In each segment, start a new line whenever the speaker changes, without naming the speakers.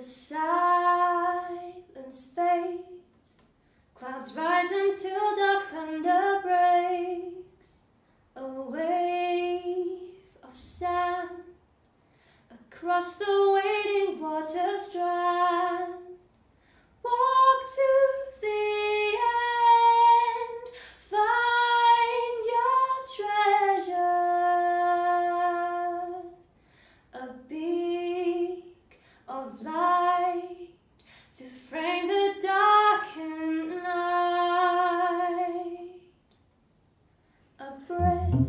The silence fades, clouds rise until dark thunder breaks. A wave of sand across the waiting water strand. Walk to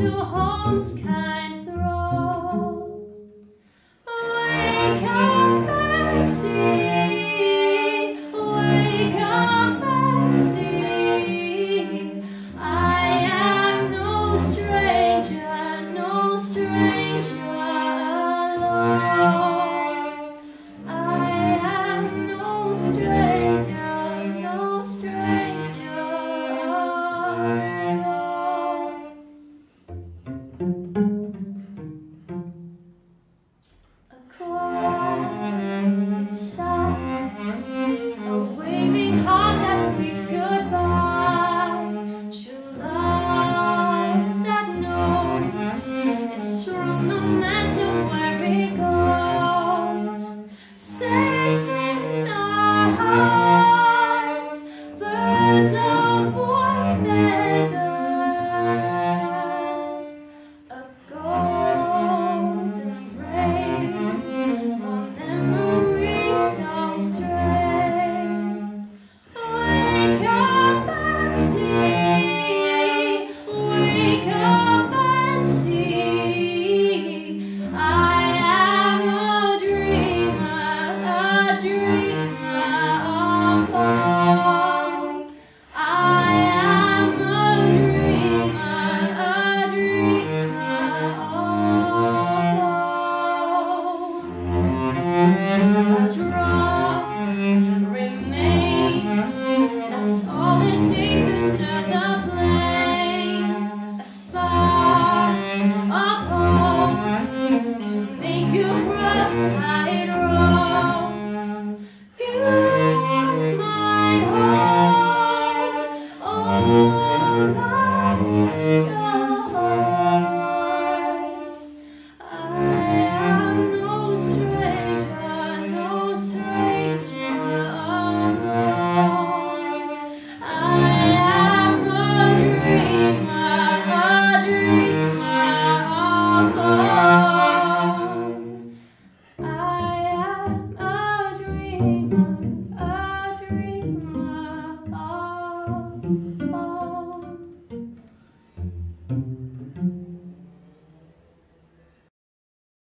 to home's kind.